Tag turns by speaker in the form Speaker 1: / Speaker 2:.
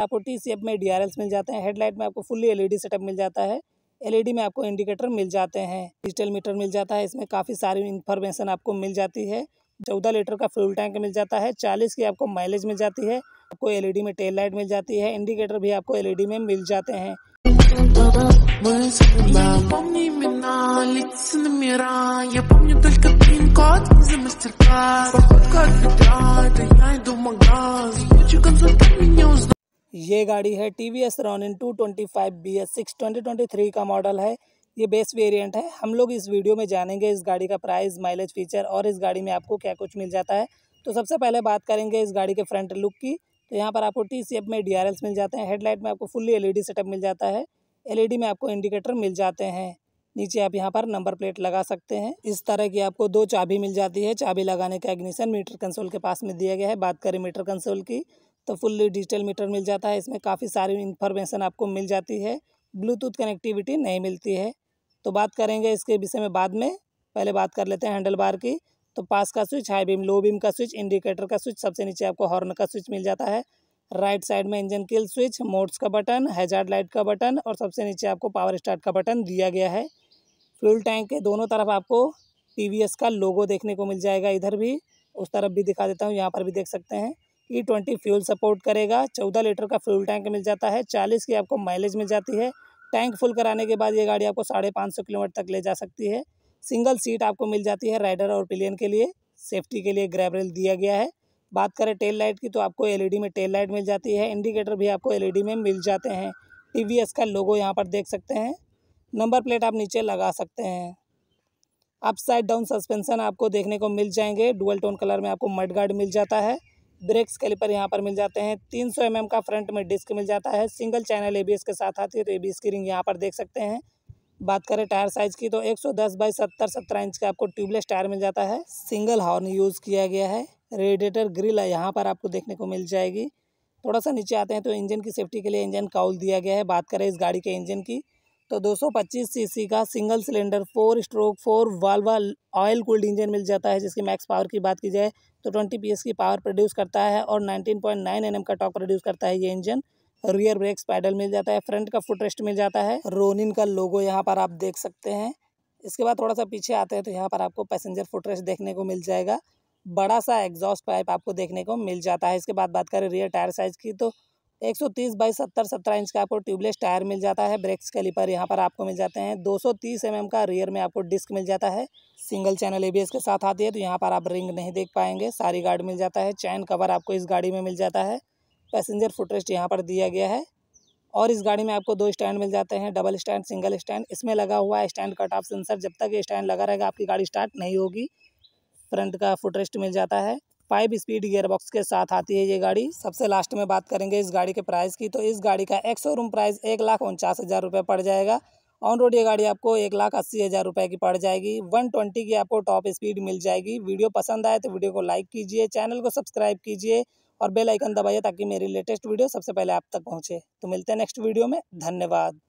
Speaker 1: आपको T C F में D मिल जाते हैं हेडलाइट में आपको फुल्ली एलईडी सेटअप मिल जाता है। एलईडी में आपको इंडिकेटर मिल जाते हैं डिजिटल मीटर मिल जाता है, इसमें काफ़ी सारी इन्फॉर्मेशन आपको मिल जाती है। चौदह लीटर का फ्यूल टैंक मिल जाता है, चालीस की आपको माइलेज मिल जाती है, आपको एलईडी में टेल लाइट मिल जाती है इंडिकेटर भी आपको एलईडी में मिल जाते हैं। ये गाड़ी है TVS Ronin two twenty five B S six twenty twenty three का मॉडल है। ये बेस वेरिएंट है। हम लोग इस वीडियो में जानेंगे इस गाड़ी का प्राइस माइलेज फीचर और इस गाड़ी में आपको क्या कुछ मिल जाता है। तो सबसे पहले बात करेंगे इस गाड़ी के फ्रंट लुक की। तो यहाँ पर आपको टी सी एफ़ में डी आर एल्स मिल जाते हैं। हेडलाइट में आपको fully L E D setup मिल जाता है। एल ई डी में आपको इंडिकेटर मिल जाते हैं। नीचे आप यहाँ पर नंबर प्लेट लगा सकते हैं। इस तरह की आपको दो चाबी मिल जाती है। चाबी लगाने का इग्निशन मीटर कंसोल के पास में दिया गया है। बात करें मीटर कंसोल की। तो फुल्ली डिजिटल मीटर मिल जाता है। इसमें काफ़ी सारी इन्फॉर्मेशन आपको मिल जाती है। ब्लूटूथ कनेक्टिविटी नहीं मिलती है। तो बात करेंगे इसके विषय में बाद में। पहले बात कर लेते हैं हैंडल बार की। तो पास का switch high beam low beam का स्विच इंडिकेटर का स्विच सबसे नीचे आपको हॉर्न का स्विच मिल जाता है। राइट साइड में इंजन किल स्विच मोड्स का बटन हैजार्ड लाइट का बटन और सबसे नीचे आपको पावर स्टार्ट का बटन दिया गया है। फ्यूल टैंक के दोनों तरफ़ आपको टी का लोगो देखने को मिल जाएगा। इधर भी, उस तरफ़ भी दिखा देता हूँ, यहाँ पर भी देख सकते हैं। ई ट्वेंटी फ्यूल सपोर्ट करेगा, चौदह लीटर का फ्यूल टैंक मिल जाता है, चालीस की आपको माइलेज मिल जाती है। टैंक फुल कराने के बाद ये गाड़ी आपको साढ़े पाँच सौ किलोमीटर तक ले जा सकती है। सिंगल सीट आपको मिल जाती है राइडर और पिलियन के लिए सेफ्टी के लिए ग्रैब रेल दिया गया है। बात करें टेल लाइट की तो आपको एलईडी में टेल लाइट मिल जाती है इंडिकेटर भी आपको एलईडी में मिल जाते हैं। टीवीएस का लोगो यहाँ पर देख सकते हैं। नंबर प्लेट आप नीचे लगा सकते हैं। अप साइड डाउन सस्पेंशन आपको देखने को मिल जाएँगे डुअल टोन कलर में आपको मड गार्ड मिल जाता है। ब्रेक्स कैलिपर यहाँ पर मिल जाते हैं। तीन सौ mm का फ्रंट में डिस्क मिल जाता है। सिंगल चैनल एबीएस के साथ आती है तो एबीएस की रिंग यहाँ पर देख सकते हैं। बात करें टायर साइज़ की तो 110 बाई सत्तर, सत्रह इंच का आपको ट्यूबलेस टायर मिल जाता है। सिंगल हॉर्न यूज़ किया गया है। रेडिएटर ग्रिल है यहाँ पर आपको देखने को मिल जाएगी। थोड़ा सा नीचे आते हैं तो इंजन की सेफ्टी के लिए इंजन काउल दिया गया है। बात करें इस गाड़ी के इंजन की तो 225 C C single cylinder, four stroke, four valve, oil cooled engine मिल जाता है जिसकी मैक्स पावर की बात की जाए। तो ट्वेंटी पी की पावर प्रोड्यूस करता है और nineteen point nine N M का टॉक प्रोड्यूस करता है ये इंजन। रियर ब्रेक्स पैडल मिल जाता है, फ्रंट का फुट रेस्ट मिल जाता है। रोनिन का लोगो यहाँ पर आप देख सकते हैं। इसके बाद थोड़ा सा पीछे आते हैं तो यहाँ पर आपको पैसेंजर फुट रेस्ट देखने को मिल जाएगा। बड़ा सा एग्जॉस्ट पाइप आपको देखने को मिल जाता है। इसके बाद बात करें रियर टायर साइज़ की तो 130 बाई सत्तर सत्रह इंच का आपको ट्यूबलेस टायर मिल जाता है। ब्रेक्स कैलिपर यहाँ पर आपको मिल जाते हैं। 230 एम का रियर में आपको डिस्क मिल जाता है। सिंगल चैनल एबीएस के साथ आती है तो यहाँ पर आप रिंग नहीं देख पाएँगे। सारी गार्ड मिल जाता है। चैन कवर आपको इस गाड़ी में मिल जाता है। पैसेंजर फुटरेस्ट यहाँ पर दिया गया है। और इस गाड़ी में आपको दो स्टैंड मिल जाते हैं। डबल स्टैंड, सिंगल स्टैंड, इसमें लगा हुआ है स्टैंड कट ऑफ़ सेंसर। जब तक ये स्टैंड लगा रहेगा, आपकी गाड़ी स्टार्ट नहीं होगी। फ्रंट का फुटरेस्ट मिल जाता है। फाइव स्पीड गियर बॉक्स के साथ आती है ये गाड़ी। सबसे लास्ट में बात करेंगे इस गाड़ी के प्राइस की तो इस गाड़ी का एक शोरूम प्राइस एक लाख उनचास हज़ार रुपये पड़ जाएगा। ऑन रोड ये गाड़ी आपको एक लाख अस्सी हज़ार रुपये की पड़ जाएगी। वन ट्वेंटी की आपको टॉप स्पीड मिल जाएगी। वीडियो पसंद आए तो वीडियो को लाइक कीजिए, चैनल को सब्सक्राइब कीजिए और बेल आइकन दबाइए ताकि मेरी लेटेस्ट वीडियो सबसे पहले आप तक पहुँचे। तो मिलते हैं नेक्स्ट वीडियो में। धन्यवाद।